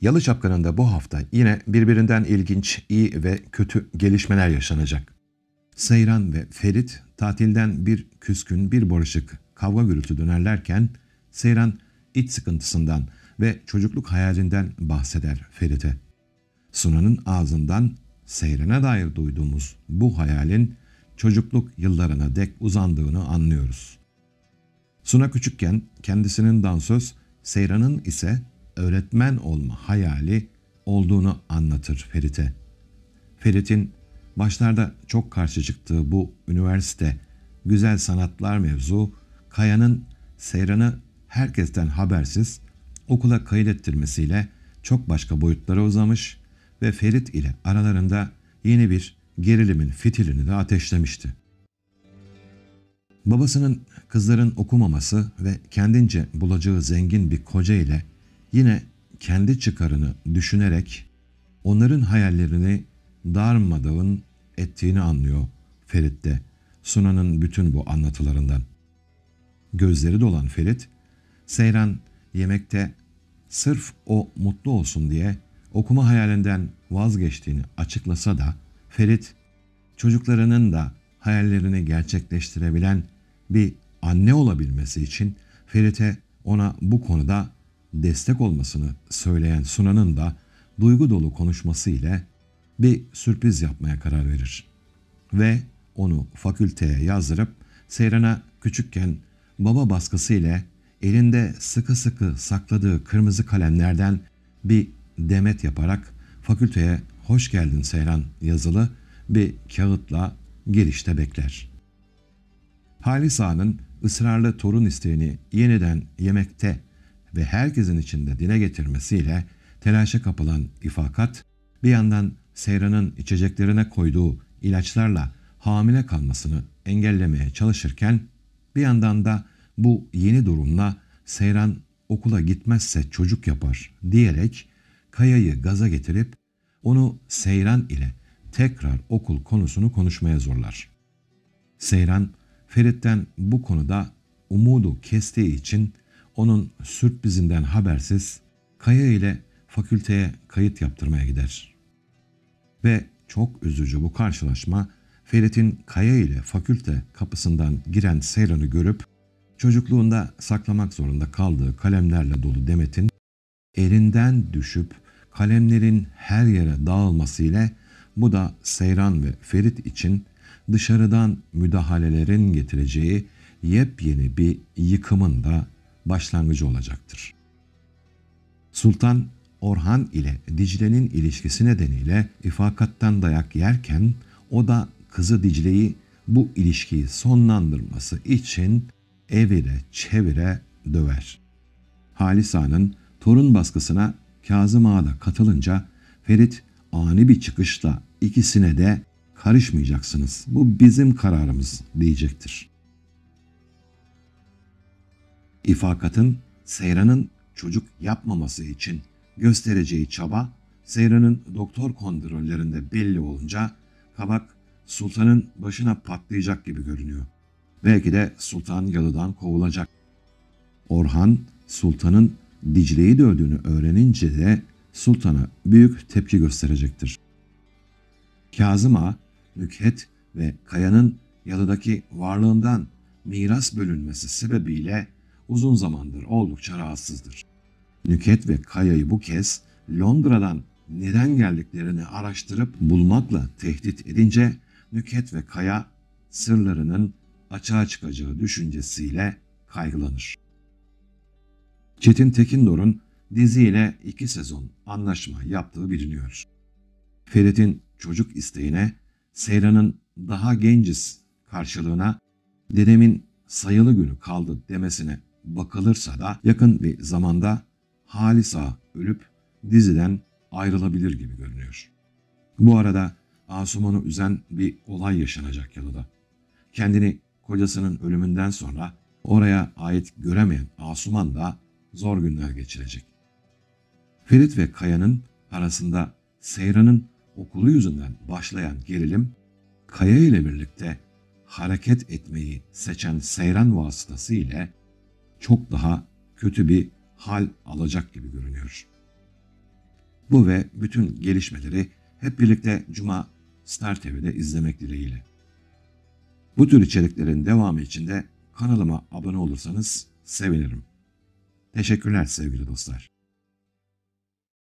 Yalı Çapkanı'nda bu hafta yine birbirinden ilginç, iyi ve kötü gelişmeler yaşanacak. Seyran ve Ferit tatilden bir küskün, bir barışık kavga gürültü dönerlerken Seyran iç sıkıntısından ve çocukluk hayalinden bahseder Ferit'e. Sunan'ın ağzından Seyran'a dair duyduğumuz bu hayalin çocukluk yıllarına dek uzandığını anlıyoruz. Suna küçükken kendisinin dansöz, Seyran'ın ise öğretmen olma hayali olduğunu anlatır Ferit'e. Ferit'in başlarda çok karşı çıktığı bu üniversite güzel sanatlar mevzu Kaya'nın Seyran'ı herkesten habersiz okula kaydettirmesiyle çok başka boyutlara uzamış ve Ferit ile aralarında yeni bir gerilimin fitilini de ateşlemişti. Babasının kızların okumaması ve kendince bulacağı zengin bir koca ile yine kendi çıkarını düşünerek onların hayallerini darmadağın ettiğini anlıyor Ferit de Sunan'ın bütün bu anlatılarından. Gözleri dolan Ferit, Seyran yemekte sırf o mutlu olsun diye okuma hayalinden vazgeçtiğini açıklasa da Ferit çocuklarının da hayallerini gerçekleştirebilen bir anne olabilmesi için Ferit'e ona bu konuda destek olmasını söyleyen Sunan'ın da duygu dolu konuşması ile bir sürpriz yapmaya karar verir. Ve onu fakülteye yazdırıp Seyran'a küçükken baba baskısı ile elinde sıkı sıkı sakladığı kırmızı kalemlerden bir demet yaparak fakülteye hoş geldin Seyran yazılı bir kağıtla girişte bekler. Halis Ağa'nın ısrarlı torun isteğini yeniden yemekte ve herkesin içinde dile getirmesiyle telaşa kapılan ifakat bir yandan Seyran'ın içeceklerine koyduğu ilaçlarla hamile kalmasını engellemeye çalışırken bir yandan da bu yeni durumla Seyran okula gitmezse çocuk yapar diyerek Kaya'yı gaza getirip onu Seyran ile tekrar okul konusunu konuşmaya zorlar. Seyran Ferit'ten bu konuda umudu kestiği için onun sürprizinden habersiz Kaya ile fakülteye kayıt yaptırmaya gider. Ve çok üzücü bu karşılaşma Ferit'in Kaya ile fakülte kapısından giren Seyran'ı görüp çocukluğunda saklamak zorunda kaldığı kalemlerle dolu Demet'in elinden düşüp kalemlerin her yere dağılması ile bu da Seyran ve Ferit için dışarıdan müdahalelerin getireceği yepyeni bir yıkımın da başlangıcı olacaktır. Sultan Orhan ile Dicle'nin ilişkisi nedeniyle ifakattan dayak yerken o da kızı Dicle'yi bu ilişkiyi sonlandırması için evire çevire döver. Halis Ağa'nın torun baskısına Kazım Ağa da katılınca Ferit ani bir çıkışla ikisine de karışmayacaksınız. Bu bizim kararımız diyecektir. İfakatın Seyran'ın çocuk yapmaması için göstereceği çaba Seyran'ın doktor kontrollerinde belli olunca kabak sultanın başına patlayacak gibi görünüyor. Belki de sultan yalıdan kovulacak. Orhan sultanın Dicle'yi dövdüğünü öğrenince de sultana büyük tepki gösterecektir. Kazım Ağa, Nükhet ve Kaya'nın yalıdaki varlığından miras bölünmesi sebebiyle uzun zamandır oldukça rahatsızdır. Nükhet ve Kaya'yı bu kez Londra'dan neden geldiklerini araştırıp bulmakla tehdit edince Nükhet ve Kaya sırlarının açığa çıkacağı düşüncesiyle kaygılanır. Çetin Tekindor'un diziyle iki sezon anlaşma yaptığı biliniyor. Ferit'in çocuk isteğine Seyran'ın daha genciz karşılığına dedemin sayılı günü kaldı demesine bakılırsa da yakın bir zamanda Halisa ölüp diziden ayrılabilir gibi görünüyor. Bu arada Asuman'ı üzen bir olay yaşanacak yalıda. Kendini kocasının ölümünden sonra oraya ait göremeyen Asuman da zor günler geçirecek. Ferit ve Kaya'nın arasında Seyran'ın okulu yüzünden başlayan gerilim, Kaya ile birlikte hareket etmeyi seçen Seyran vasıtası ile çok daha kötü bir hal alacak gibi görünüyor. Bu ve bütün gelişmeleri hep birlikte Cuma Star TV'de izlemek dileğiyle. Bu tür içeriklerin devamı için de kanalıma abone olursanız sevinirim. Teşekkürler sevgili dostlar.